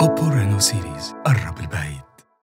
Oppo Reno series.